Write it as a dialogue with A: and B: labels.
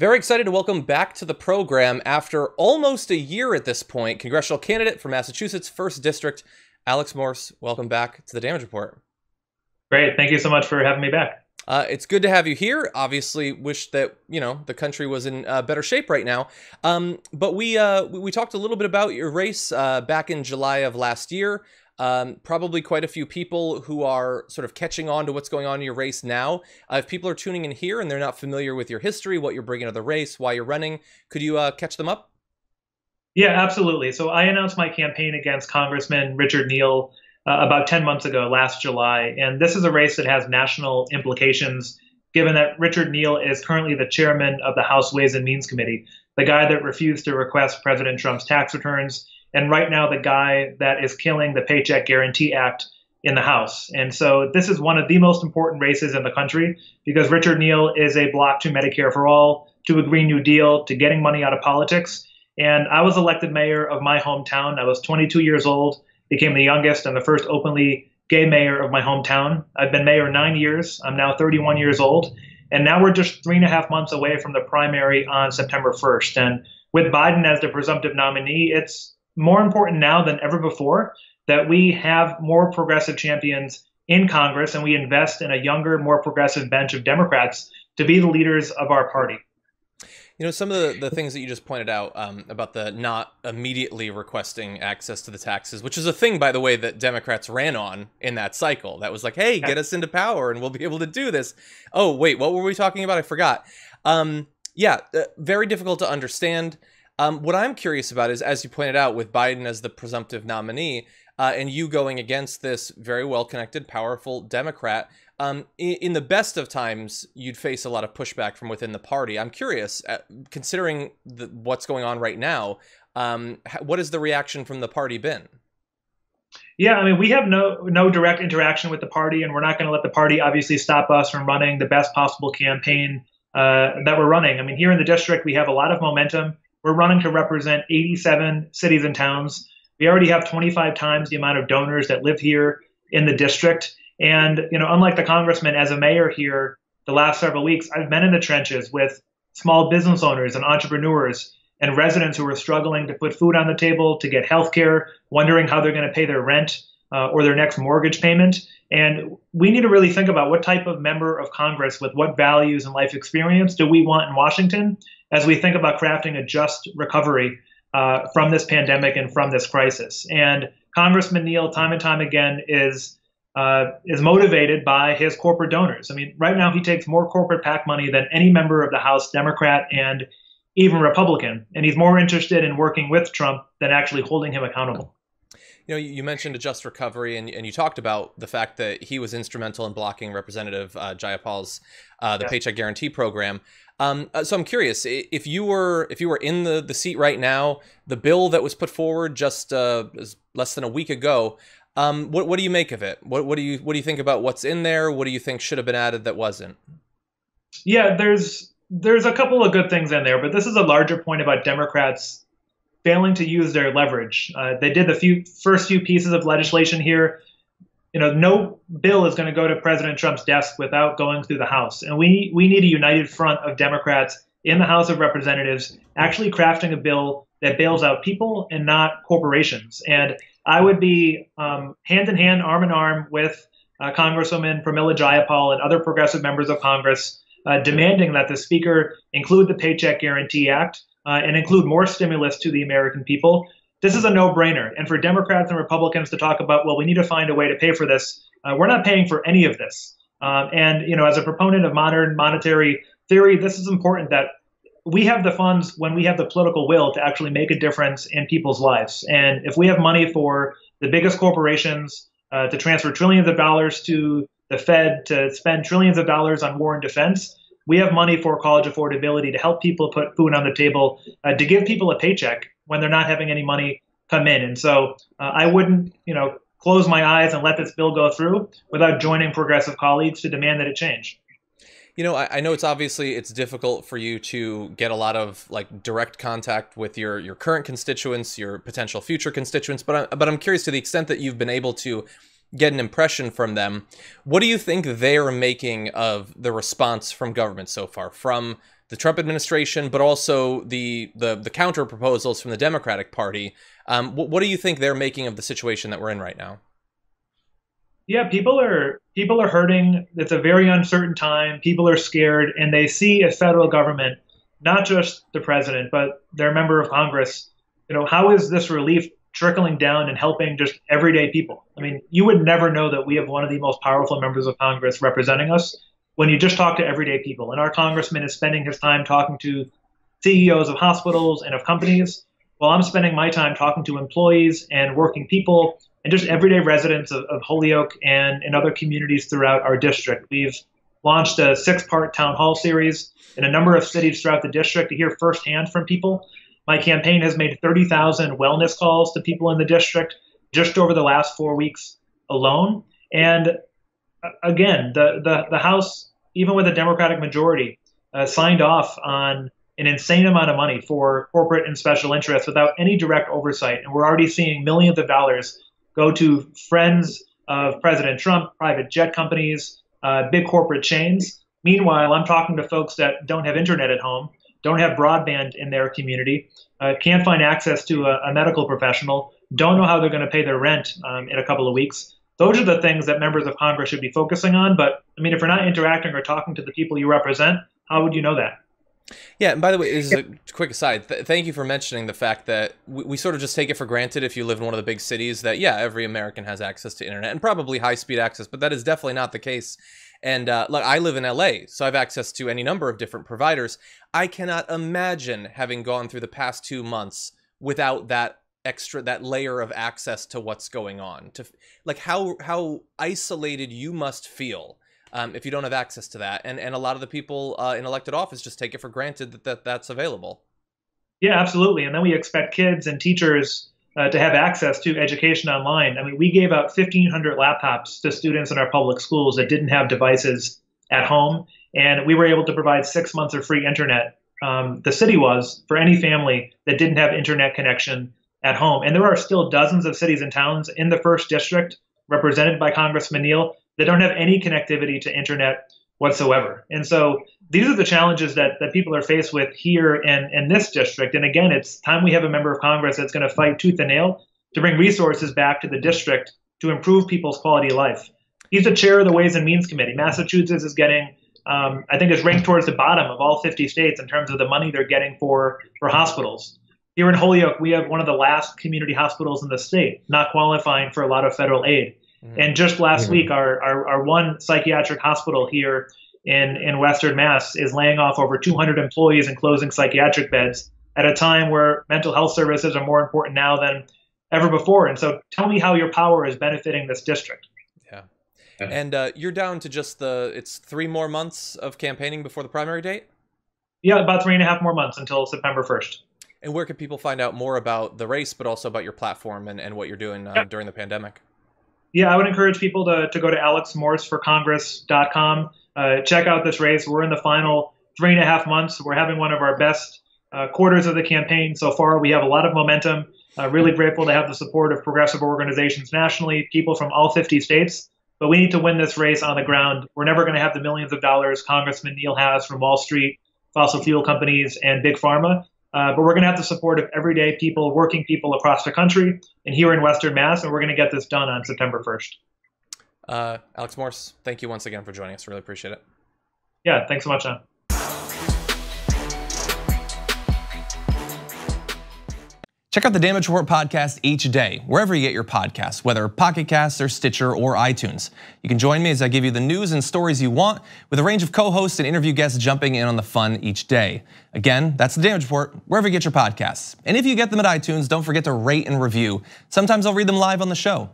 A: Very excited to welcome back to the program after almost a year at this point, congressional candidate for Massachusetts 1st District, Alex Morse. Welcome back to the Damage Report.
B: Great. Thank you so much for having me back.
A: Uh, it's good to have you here. Obviously, wish that you know the country was in uh, better shape right now. Um, but we, uh, we, we talked a little bit about your race uh, back in July of last year. Um, probably quite a few people who are sort of catching on to what's going on in your race now. Uh, if people are tuning in here and they're not familiar with your history, what you're bringing to the race, why you're running, could you uh, catch them up?
B: Yeah, absolutely. So I announced my campaign against Congressman Richard Neal uh, about 10 months ago, last July. And this is a race that has national implications, given that Richard Neal is currently the chairman of the House Ways and Means Committee, the guy that refused to request President Trump's tax returns and right now the guy that is killing the Paycheck Guarantee Act in the House. And so this is one of the most important races in the country because Richard Neal is a block to Medicare for all, to a Green New Deal, to getting money out of politics. And I was elected mayor of my hometown. I was 22 years old, became the youngest and the first openly gay mayor of my hometown. I've been mayor nine years. I'm now 31 years old. And now we're just three and a half months away from the primary on September 1st. And with Biden as the presumptive nominee, it's more important now than ever before that we have more progressive champions in Congress and we invest in a younger, more progressive bench of Democrats to be the leaders of our party.
A: You know, some of the, the things that you just pointed out um, about the not immediately requesting access to the taxes, which is a thing, by the way, that Democrats ran on in that cycle. That was like, hey, get us into power and we'll be able to do this. Oh, wait, what were we talking about? I forgot. Um, yeah, uh, very difficult to understand. Um, what I'm curious about is, as you pointed out, with Biden as the presumptive nominee, uh, and you going against this very well-connected, powerful Democrat, um, in, in, the best of times, you'd face a lot of pushback from within the party. I'm curious, uh, considering the, what's going on right now, um, what has the reaction from the party been?
B: Yeah, I mean, we have no no direct interaction with the party, and we're not going to let the party obviously stop us from running the best possible campaign uh, that we're running. I mean, here in the district, we have a lot of momentum. We're running to represent 87 cities and towns. We already have 25 times the amount of donors that live here in the district. And, you know, unlike the congressman, as a mayor here the last several weeks, I've been in the trenches with small business owners and entrepreneurs and residents who are struggling to put food on the table, to get health care, wondering how they're going to pay their rent uh, or their next mortgage payment. And we need to really think about what type of member of Congress with what values and life experience do we want in Washington as we think about crafting a just recovery uh, from this pandemic and from this crisis. And Congressman Neal, time and time again, is uh, is motivated by his corporate donors. I mean, right now he takes more corporate PAC money than any member of the House, Democrat and even Republican, and he's more interested in working with Trump than actually holding him accountable.
A: You know, you mentioned a just recovery, and, and you talked about the fact that he was instrumental in blocking Representative uh, Jayapal's uh, the Paycheck Guarantee Program. Um, uh, so I'm curious if you were if you were in the the seat right now, the bill that was put forward just uh, less than a week ago. Um, what what do you make of it? What what do you what do you think about what's in there? What do you think should have been added that wasn't?
B: Yeah, there's there's a couple of good things in there, but this is a larger point about Democrats failing to use their leverage. Uh, they did the few first few pieces of legislation here you know, no bill is going to go to President Trump's desk without going through the House. And we, we need a united front of Democrats in the House of Representatives actually crafting a bill that bails out people and not corporations. And I would be um, hand in hand, arm in arm with uh, Congresswoman Pramila Jayapal and other progressive members of Congress, uh, demanding that the Speaker include the Paycheck Guarantee Act uh, and include more stimulus to the American people this is a no-brainer. And for Democrats and Republicans to talk about, well, we need to find a way to pay for this, uh, we're not paying for any of this. Um, and you know, as a proponent of modern monetary theory, this is important that we have the funds when we have the political will to actually make a difference in people's lives. And if we have money for the biggest corporations uh, to transfer trillions of dollars to the Fed to spend trillions of dollars on war and defense, we have money for college affordability to help people put food on the table, uh, to give people a paycheck when they're not having any money come in. And so uh, I wouldn't, you know, close my eyes and let this bill go through without joining progressive colleagues to demand that it change.
A: You know, I, I, know it's obviously it's difficult for you to get a lot of like direct contact with your your current constituents, your potential future constituents, but I, but I'm curious to the extent that you've been able to get an impression from them. What do you think they're making of the response from government so far, from the Trump administration, but also the the, the counter proposals from the Democratic Party? Um, what, what do you think they're making of the situation that we're in right now?
B: Yeah, people are people are hurting. It's a very uncertain time. People are scared, and they see a federal government, not just the president, but their member of Congress. You know, how is this relief trickling down and helping just everyday people. I mean, you would never know that we have one of the most powerful members of Congress representing us when you just talk to everyday people. And our congressman is spending his time talking to CEOs of hospitals and of companies, while I'm spending my time talking to employees and working people and just everyday residents of, of Holyoke and in other communities throughout our district. We've launched a six part town hall series in a number of cities throughout the district to hear firsthand from people my campaign has made 30,000 wellness calls to people in the district just over the last four weeks alone. And uh, again, the, the, the House, even with a Democratic majority, uh, signed off on an insane amount of money for corporate and special interests without any direct oversight. And we're already seeing millions of dollars go to friends of President Trump, private jet companies, uh, big corporate chains. Meanwhile, I'm talking to folks that don't have internet at home don't have broadband in their community, uh, can't find access to a, a, medical professional, don't know how they're going to pay their rent um, in a couple of weeks. Those are the things that members of Congress should be focusing on. But I mean, if you're not interacting or talking to the people you represent, how would you know that?
A: Yeah, and by the way, this is a quick aside. Th- thank you for mentioning the fact that we, we, sort of just take it for granted if you live in one of the big cities that, yeah, every American has access to internet and probably high speed access, but that is definitely not the case and uh, look, I live in LA, so I have access to any number of different providers. I cannot imagine having gone through the past two months without that extra that layer of access to what's going on. To like how how isolated you must feel um, if you don't have access to that, and and a lot of the people uh, in elected office just take it for granted that, that that's available.
B: Yeah, absolutely. And then we expect kids and teachers uh, to have access to education online. I mean, we gave out 1,500 laptops to students in our public schools that didn't have devices at home, and we were able to provide six months of free internet. Um, the city was for any family that didn't have internet connection at home. And there are still dozens of cities and towns in the first district represented by Congressman Neal that don't have any connectivity to internet whatsoever. And so these are the challenges that, that people are faced with here in, in this district. And again, it's time we have a member of Congress that's going to fight tooth and nail to bring resources back to the district to improve people's quality of life. He's the chair of the Ways and Means Committee. Massachusetts is getting, um, I think, is ranked towards the bottom of all 50 states in terms of the money they're getting for, for hospitals. Here in Holyoke, we have one of the last community hospitals in the state, not qualifying for a lot of federal aid. Mm-hmm. And just last mm-hmm. week, our, our, our one psychiatric hospital here in, in Western Mass is laying off over 200 employees and closing psychiatric beds at a time where mental health services are more important now than ever before. And so tell me how your power is benefiting this district.
A: Yeah. And uh, you're down to just the, it's three more months of campaigning before the primary date?
B: Yeah, about three and a half more months until September 1st.
A: And where can people find out more about the race, but also about your platform and, and what you're doing uh, during the pandemic?
B: Yeah, I would encourage people to, to go to alexmorseforcongress.com. Uh, check out this race. We're in the final three and a half months. We're having one of our best uh, quarters of the campaign so far. We have a lot of momentum. Uh, really grateful to have the support of progressive organizations nationally, people from all 50 states. But we need to win this race on the ground. We're never going to have the millions of dollars Congressman Neal has from Wall Street, fossil fuel companies, and big pharma. Uh, but we're going to have the support of everyday people, working people across the country and here in Western Mass, and we're going to get this done on September 1st.
A: Uh, Alex Morse, thank you once again for joining us. Really appreciate it.
B: Yeah, thanks so much, John.
A: Check out the Damage Report podcast each day, wherever you get your podcasts, whether Pocket Casts or Stitcher or iTunes. You can join me as I give you the news and stories you want, with a range of co-hosts and interview guests jumping in on the fun each day. Again, that's the Damage Report, wherever you get your podcasts. And if you get them at iTunes, don't forget to rate and review. Sometimes I'll read them live on the show.